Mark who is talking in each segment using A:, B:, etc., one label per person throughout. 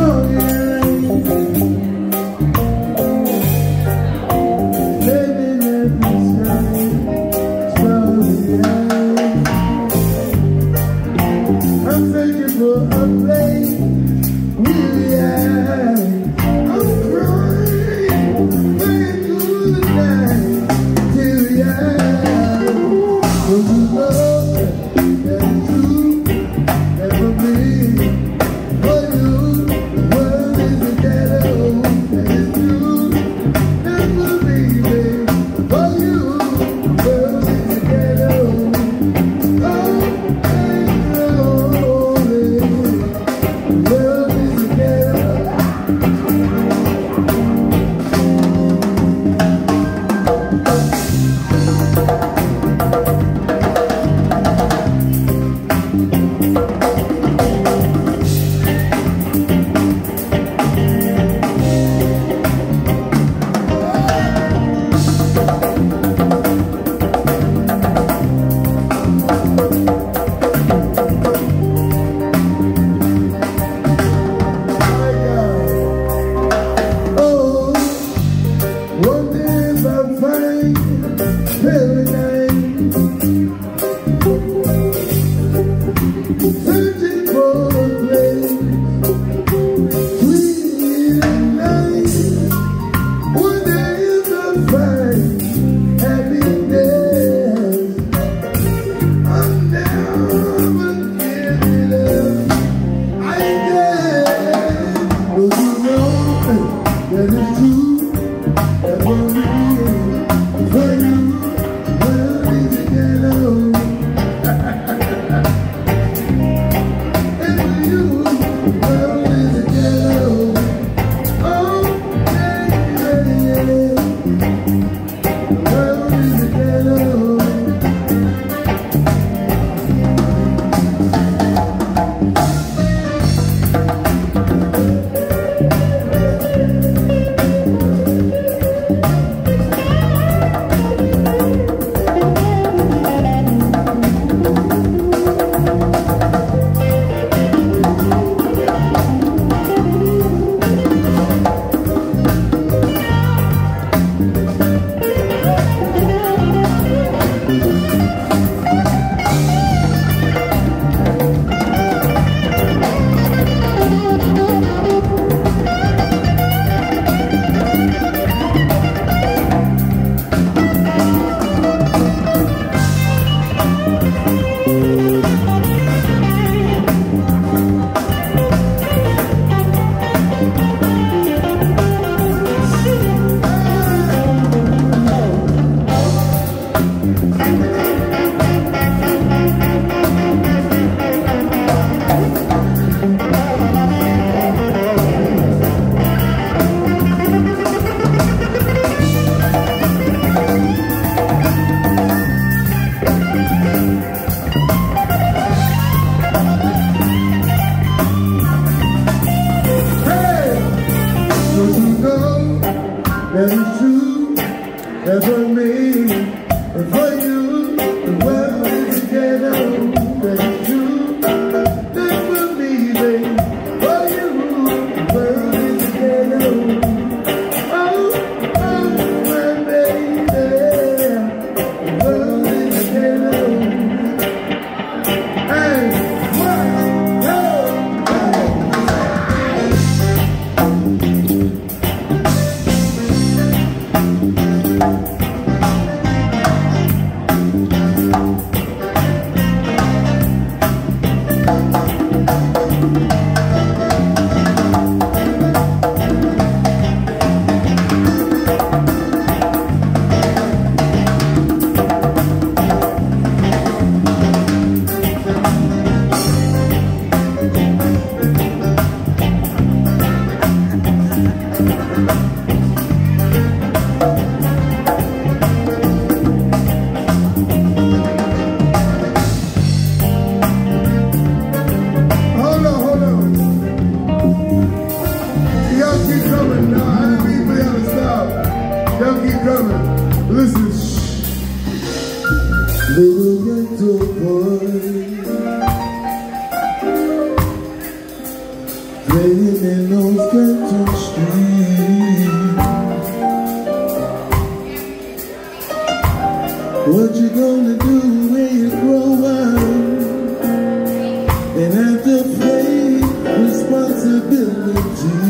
A: Oh yeah. that is true, That's for me, and for you, the world is together. gentlemen, listen. Little ghetto boy. Playing in those ghetto streets What you gonna do when you grow up? And have to pay responsibility.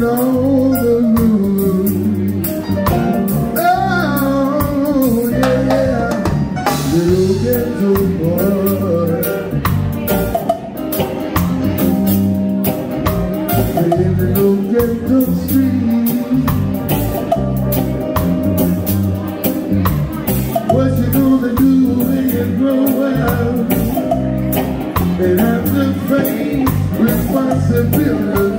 A: Breaking all the rules. Oh. What you gonna do when you grow up? and have to face responsibility.